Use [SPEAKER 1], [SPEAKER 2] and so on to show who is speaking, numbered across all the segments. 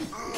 [SPEAKER 1] Ugh.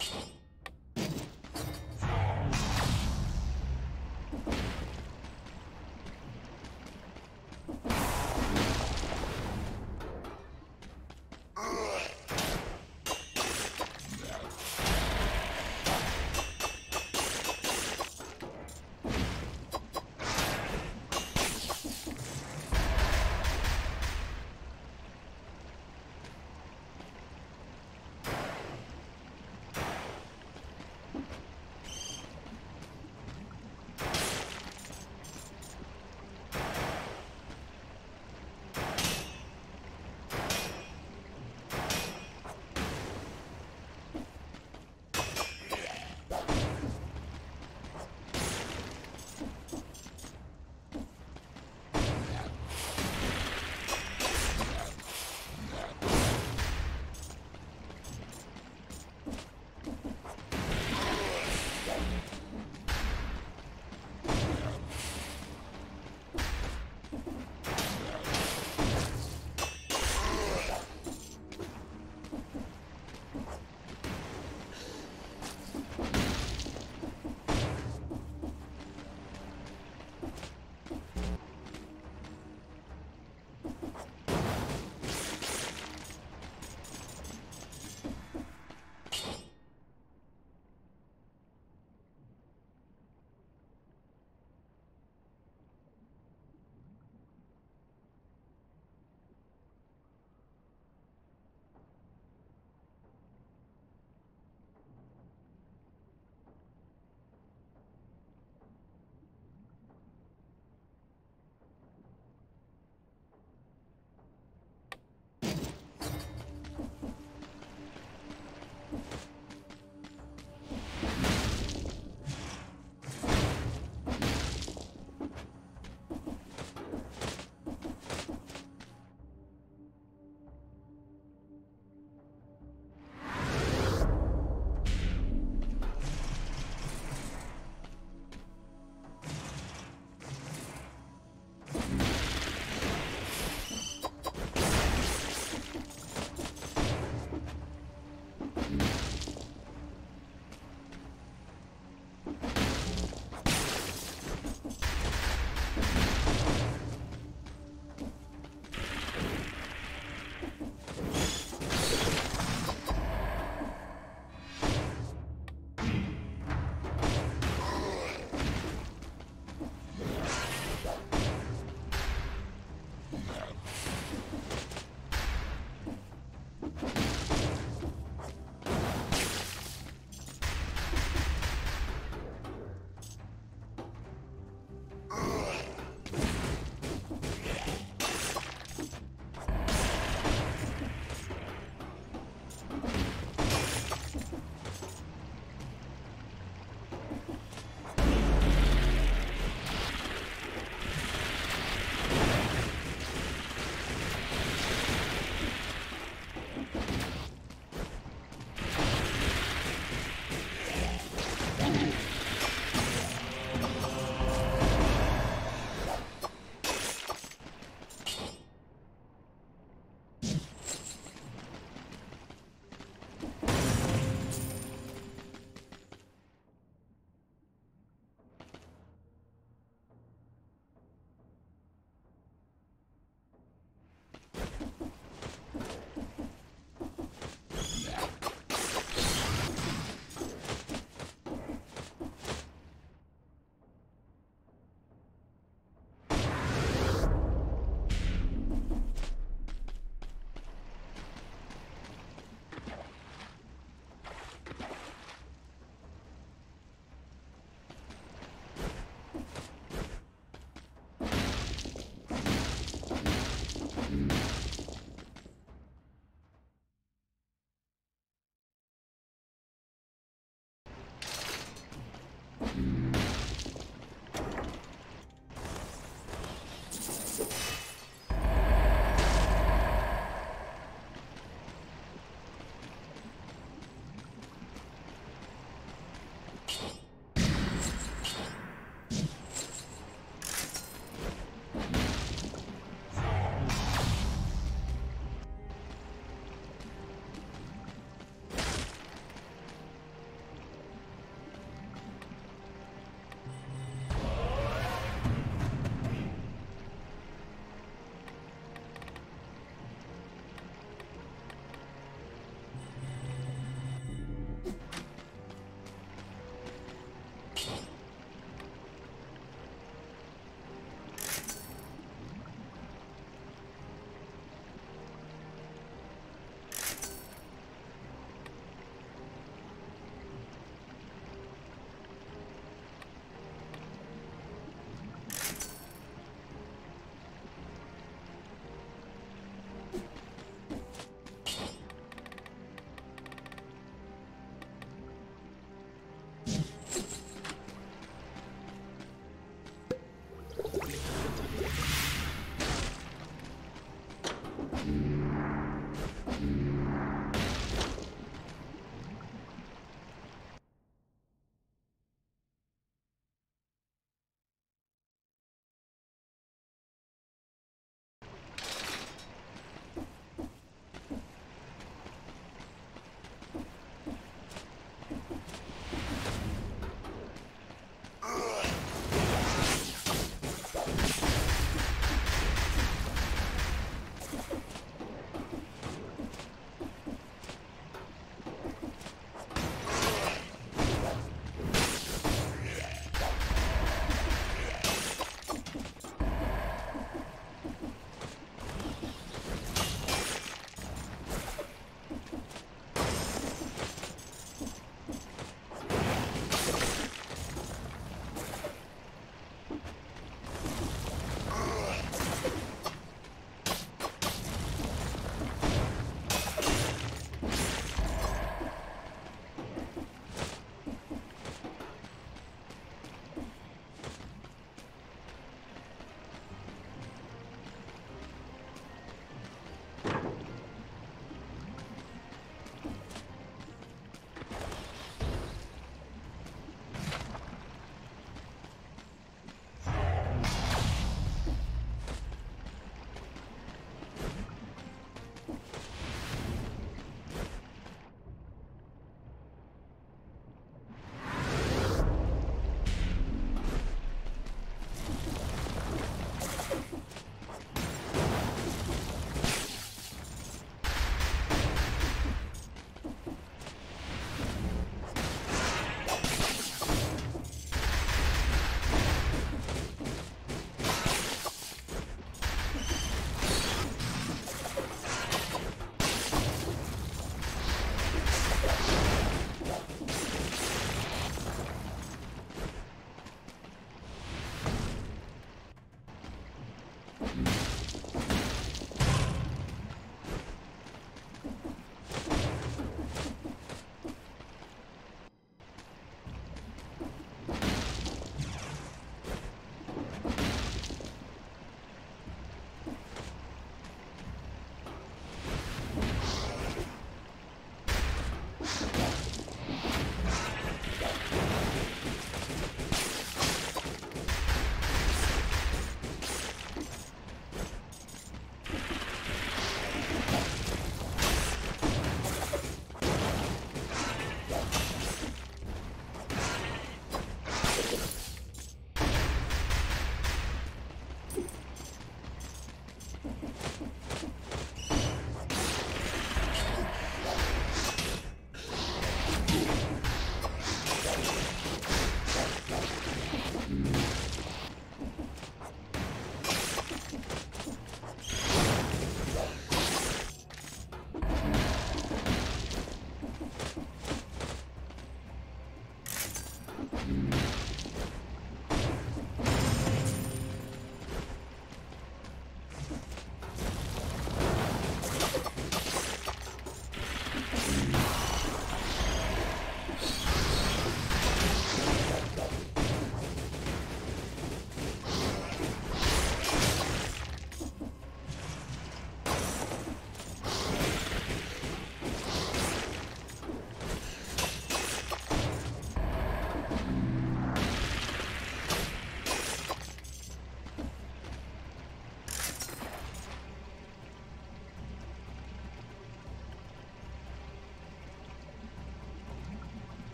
[SPEAKER 1] you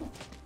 [SPEAKER 1] Thank you.